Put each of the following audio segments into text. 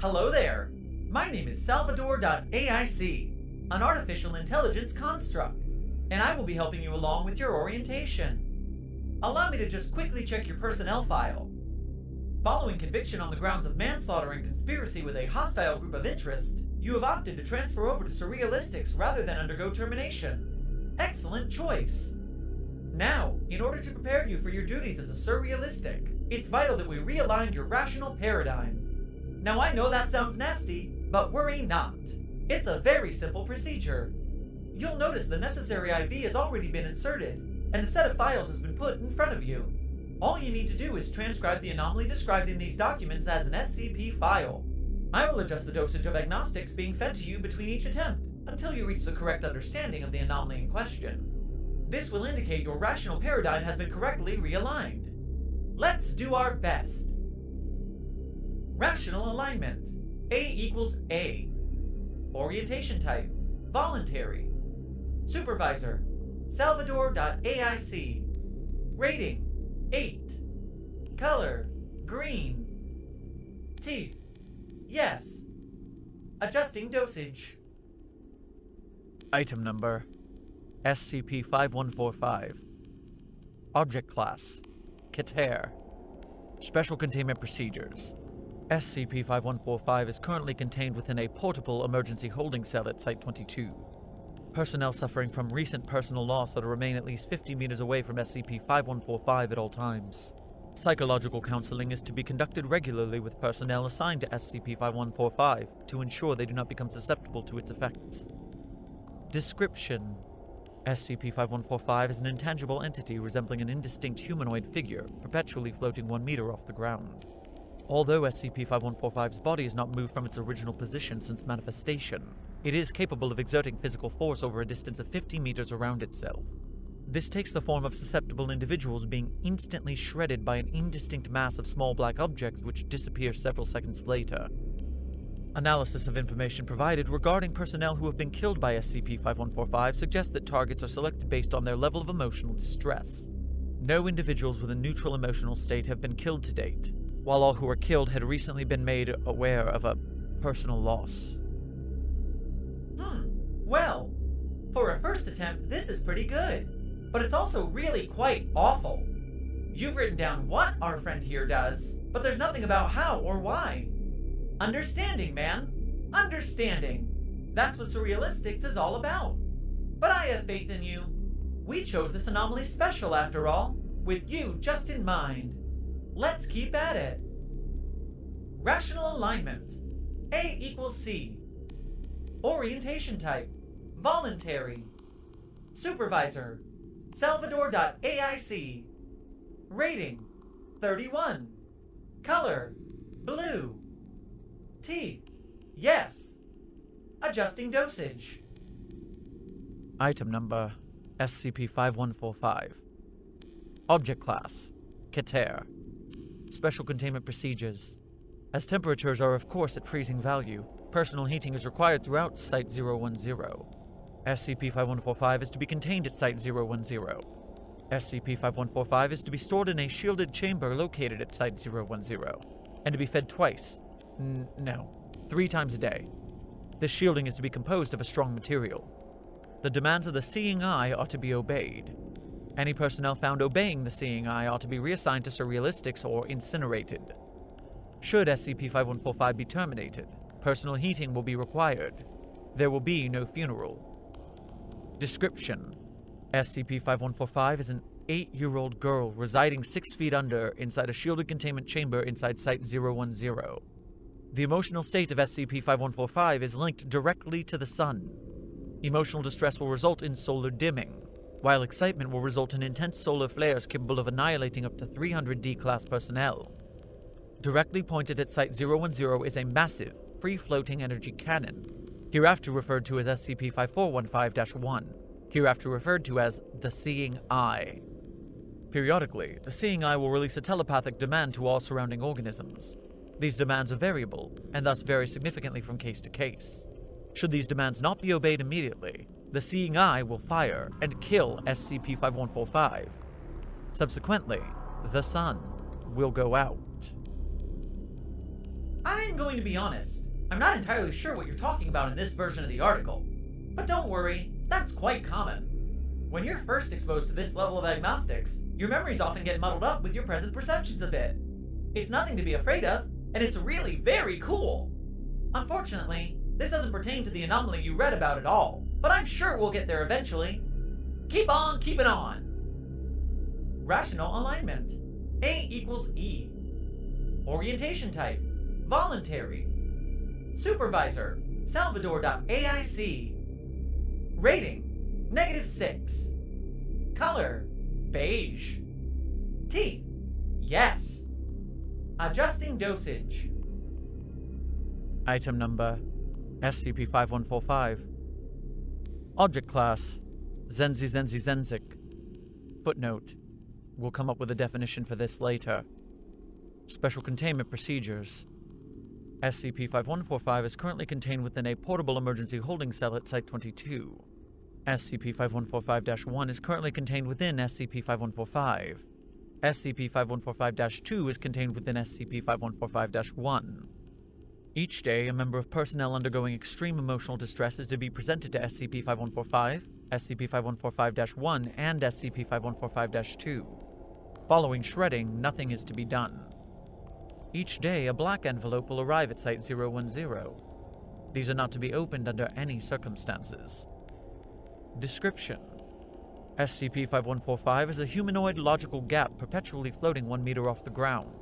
Hello there. My name is Salvador.aic, an artificial intelligence construct, and I will be helping you along with your orientation. Allow me to just quickly check your personnel file. Following conviction on the grounds of manslaughter and conspiracy with a hostile group of interest, you have opted to transfer over to Surrealistics rather than undergo termination. Excellent choice. Now, in order to prepare you for your duties as a Surrealistic, it's vital that we realign your rational paradigm. Now, I know that sounds nasty, but worry not. It's a very simple procedure. You'll notice the necessary IV has already been inserted, and a set of files has been put in front of you. All you need to do is transcribe the anomaly described in these documents as an SCP file. I will adjust the dosage of agnostics being fed to you between each attempt until you reach the correct understanding of the anomaly in question. This will indicate your rational paradigm has been correctly realigned. Let's do our best. Rational alignment A equals A. Orientation type Voluntary. Supervisor Salvador.aic. Rating 8. Color Green. Teeth Yes. Adjusting dosage. Item number SCP 5145. Object Class Keter. Special Containment Procedures SCP 5145 is currently contained within a portable emergency holding cell at Site 22. Personnel suffering from recent personal loss are to remain at least 50 meters away from SCP 5145 at all times. Psychological counseling is to be conducted regularly with personnel assigned to SCP 5145 to ensure they do not become susceptible to its effects. Description SCP 5145 is an intangible entity resembling an indistinct humanoid figure, perpetually floating one meter off the ground. Although SCP 5145's body has not moved from its original position since manifestation, it is capable of exerting physical force over a distance of 50 meters around itself. This takes the form of susceptible individuals being instantly shredded by an indistinct mass of small black objects which disappear several seconds later. Analysis of information provided regarding personnel who have been killed by SCP 5145 suggests that targets are selected based on their level of emotional distress. No individuals with a neutral emotional state have been killed to date, while all who were killed had recently been made aware of a personal loss. Hmm. Well, for a first attempt, this is pretty good. But it's also really quite awful. You've written down what our friend here does, but there's nothing about how or why. Understanding, man. Understanding. That's what Surrealistics is all about. But I have faith in you. We chose this anomaly special, after all, with you just in mind. Let's keep at it. Rational alignment A equals C. Orientation type Voluntary. Supervisor Salvador.aic. Rating 31. Color Blue. Teeth Yes. Adjusting dosage. Item number SCP 5145. Object Class Keter. Special Containment Procedures. As temperatures are, of course, at freezing value, personal heating is required throughout Site 010. SCP 5145 is to be contained at Site 010. SCP 5145 is to be stored in a shielded chamber located at Site 010, and to be fed twice. N- no, three times a day. This shielding is to be composed of a strong material. The demands of the Seeing Eye are to be obeyed. Any personnel found obeying the Seeing Eye are to be reassigned to Surrealistics or incinerated. Should SCP 5145 be terminated, personal heating will be required. There will be no funeral. Description SCP 5145 is an eight year old girl residing six feet under inside a shielded containment chamber inside Site 010. The emotional state of SCP 5145 is linked directly to the sun. Emotional distress will result in solar dimming, while excitement will result in intense solar flares capable of annihilating up to 300 D class personnel. Directly pointed at Site 010 is a massive, free floating energy cannon, hereafter referred to as SCP 5415 1, hereafter referred to as the Seeing Eye. Periodically, the Seeing Eye will release a telepathic demand to all surrounding organisms. These demands are variable, and thus vary significantly from case to case. Should these demands not be obeyed immediately, the Seeing Eye will fire and kill SCP 5145. Subsequently, the sun will go out. I'm I'm going to be honest. I'm not entirely sure what you're talking about in this version of the article. But don't worry, that's quite common. When you're first exposed to this level of agnostics, your memories often get muddled up with your present perceptions a bit. It's nothing to be afraid of, and it's really very cool. Unfortunately, this doesn't pertain to the anomaly you read about at all, but I'm sure we'll get there eventually. Keep on keeping on. Rational alignment. A equals E. Orientation type. Voluntary. Supervisor. Salvador.aic. Rating. Negative 6. Color. Beige. Teeth. Yes. Adjusting dosage. Item number SCP 5145. Object class Zenzi Zenzi Zenzik. Footnote We'll come up with a definition for this later. Special containment procedures. SCP 5145 is currently contained within a portable emergency holding cell at Site 22. SCP 5145 1 is currently contained within SCP 5145. SCP 5145 2 is contained within SCP 5145 1. Each day, a member of personnel undergoing extreme emotional distress is to be presented to SCP 5145, SCP 5145 1, and SCP 5145 2. Following shredding, nothing is to be done. Each day, a black envelope will arrive at Site 010. These are not to be opened under any circumstances. Description SCP 5145 is a humanoid logical gap perpetually floating one meter off the ground.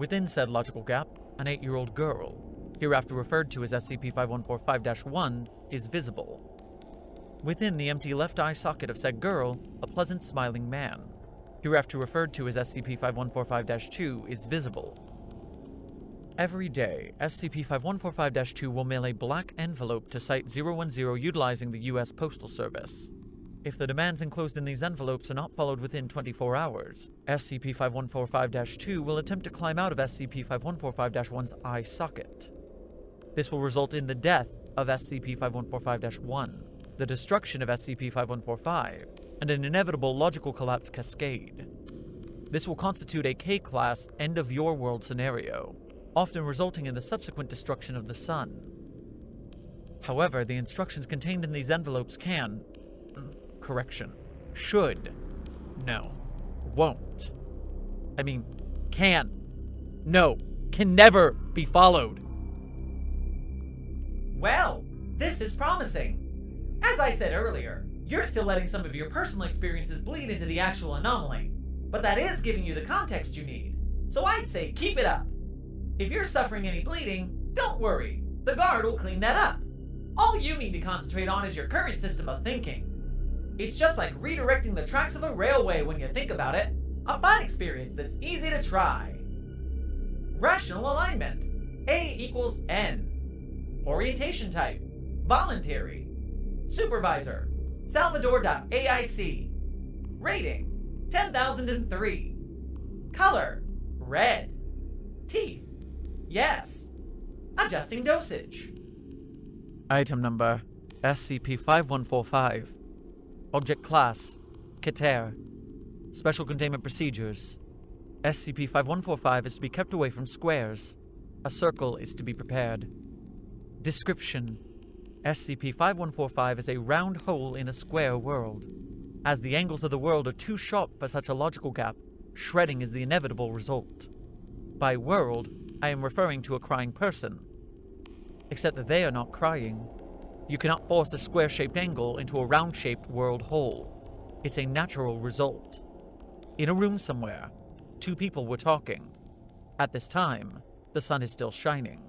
Within said logical gap, an eight year old girl, hereafter referred to as SCP 5145 1, is visible. Within the empty left eye socket of said girl, a pleasant smiling man, hereafter referred to as SCP 5145 2, is visible. Every day, SCP 5145 2 will mail a black envelope to Site 010 utilizing the U.S. Postal Service. If the demands enclosed in these envelopes are not followed within 24 hours, SCP 5145 2 will attempt to climb out of SCP 5145 1's eye socket. This will result in the death of SCP 5145 1, the destruction of SCP 5145, and an inevitable logical collapse cascade. This will constitute a K class end of your world scenario, often resulting in the subsequent destruction of the sun. However, the instructions contained in these envelopes can. Correction. Should. No. Won't. I mean, can. No. Can never be followed. Well, this is promising. As I said earlier, you're still letting some of your personal experiences bleed into the actual anomaly, but that is giving you the context you need. So I'd say keep it up. If you're suffering any bleeding, don't worry. The guard will clean that up. All you need to concentrate on is your current system of thinking. It's just like redirecting the tracks of a railway when you think about it. A fun experience that's easy to try. Rational alignment. A equals N. Orientation type. Voluntary. Supervisor. Salvador.aic. Rating. 10,003. Color. Red. Teeth. Yes. Adjusting dosage. Item number SCP 5145. Object Class Keter. Special Containment Procedures SCP 5145 is to be kept away from squares. A circle is to be prepared. Description SCP 5145 is a round hole in a square world. As the angles of the world are too sharp for such a logical gap, shredding is the inevitable result. By world, I am referring to a crying person. Except that they are not crying. You cannot force a square shaped angle into a round shaped world hole. It's a natural result. In a room somewhere, two people were talking. At this time, the sun is still shining.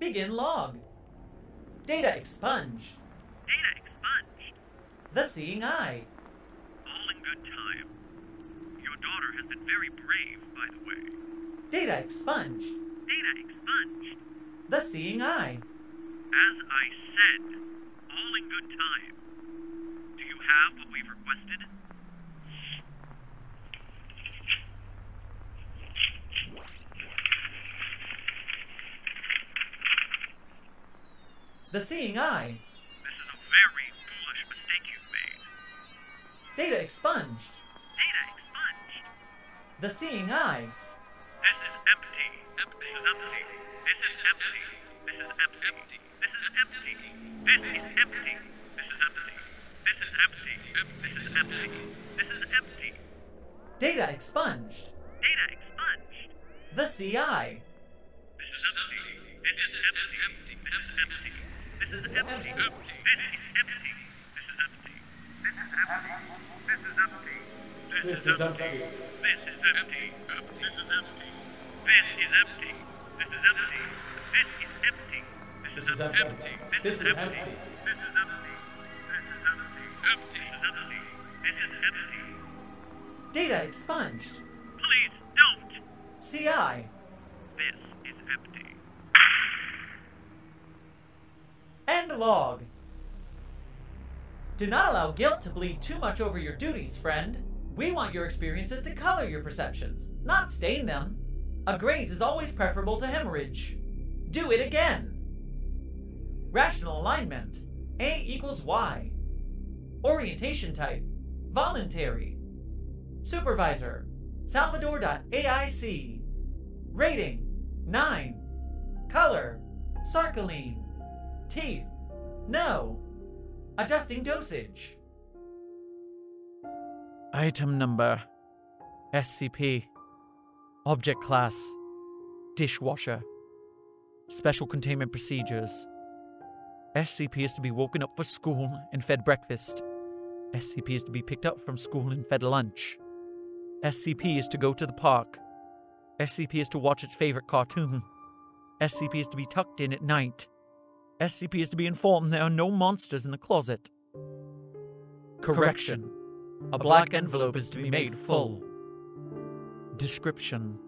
Begin log. Data expunge. Data expunged. The seeing eye. All in good time. Daughter has been very brave, by the way. Data expunge. Data expunged. The seeing eye. As I said, all in good time. Do you have what we've requested? The seeing eye. This is a very foolish mistake you've made. Data expunged. The seeing eye. This is empty. Empty. This is empty. This is empty. This is empty. This is empty. This is empty. This is empty. This is empty. This is empty. Data expunged. Data expunged. The CI. This is empty. This is empty. This is empty. This is empty. empty. This is empty. This is empty. This is empty. This is empty. This is empty. This is empty. This is empty. This is empty. This is empty. This is empty. This is empty. This is empty. This is empty. This is empty. Empty. This is empty. This is empty. Data expunged. Please don't. CI. This is empty. End log. Do not allow guilt to bleed too much over your duties, friend. We want your experiences to color your perceptions, not stain them. A graze is always preferable to hemorrhage. Do it again. Rational alignment. A equals Y. Orientation type. Voluntary. Supervisor. Salvador.aic. Rating. 9. Color. Sarcoline. Teeth. No. Adjusting dosage. Item number SCP. Object class Dishwasher. Special containment procedures. SCP is to be woken up for school and fed breakfast. SCP is to be picked up from school and fed lunch. SCP is to go to the park. SCP is to watch its favorite cartoon. SCP is to be tucked in at night. SCP is to be informed there are no monsters in the closet. Correction. A black envelope is to be made full. Description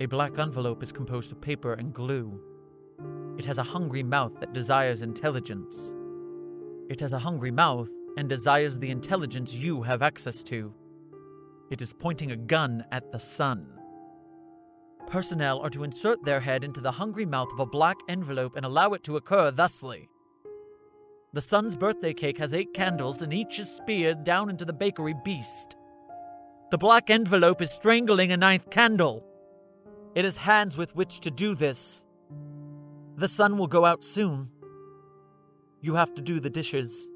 A black envelope is composed of paper and glue. It has a hungry mouth that desires intelligence. It has a hungry mouth and desires the intelligence you have access to. It is pointing a gun at the sun. Personnel are to insert their head into the hungry mouth of a black envelope and allow it to occur thusly. The sun's birthday cake has eight candles, and each is speared down into the bakery beast. The black envelope is strangling a ninth candle. It has hands with which to do this. The sun will go out soon. You have to do the dishes.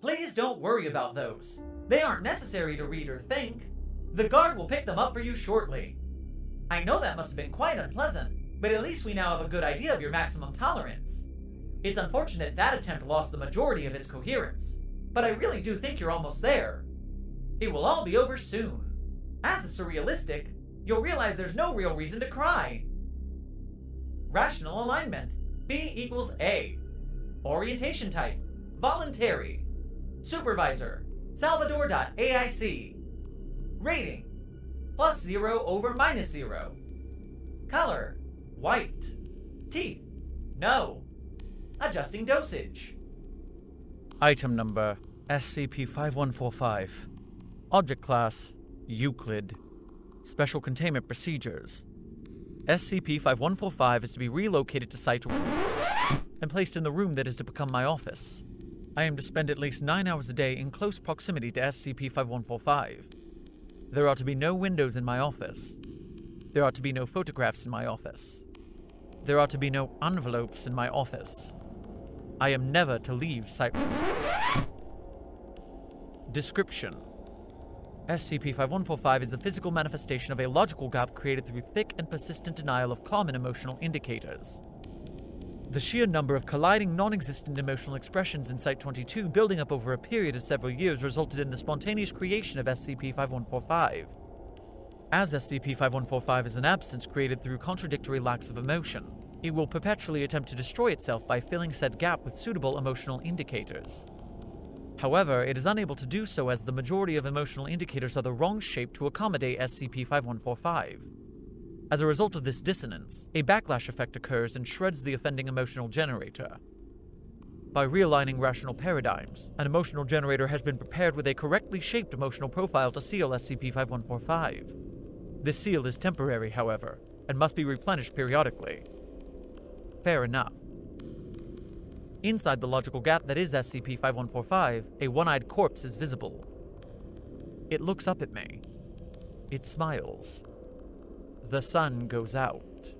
Please don't worry about those. They aren't necessary to read or think. The guard will pick them up for you shortly. I know that must have been quite unpleasant, but at least we now have a good idea of your maximum tolerance. It's unfortunate that attempt lost the majority of its coherence, but I really do think you're almost there. It will all be over soon. As a surrealistic, you'll realize there's no real reason to cry. Rational alignment B equals A. Orientation type Voluntary. Supervisor Salvador.aic. Rating plus 0 over minus 0. Color white. Teeth no. Adjusting dosage. Item number SCP 5145. Object class Euclid. Special containment procedures. SCP 5145 is to be relocated to Site and placed in the room that is to become my office. I am to spend at least nine hours a day in close proximity to SCP 5145. There are to be no windows in my office. There are to be no photographs in my office. There are to be no envelopes in my office. I am never to leave Site. Description SCP 5145 is the physical manifestation of a logical gap created through thick and persistent denial of common emotional indicators. The sheer number of colliding non existent emotional expressions in Site 22 building up over a period of several years resulted in the spontaneous creation of SCP 5145. As SCP 5145 is an absence created through contradictory lacks of emotion, it will perpetually attempt to destroy itself by filling said gap with suitable emotional indicators. However, it is unable to do so as the majority of emotional indicators are the wrong shape to accommodate SCP 5145. As a result of this dissonance, a backlash effect occurs and shreds the offending emotional generator. By realigning rational paradigms, an emotional generator has been prepared with a correctly shaped emotional profile to seal SCP 5145. This seal is temporary, however, and must be replenished periodically. Fair enough. Inside the logical gap that is SCP 5145, a one eyed corpse is visible. It looks up at me. It smiles. The sun goes out.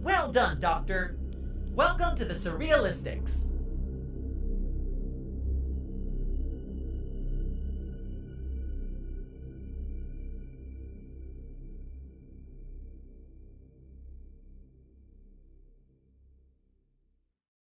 Well done, Doctor. Welcome to the Surrealistics.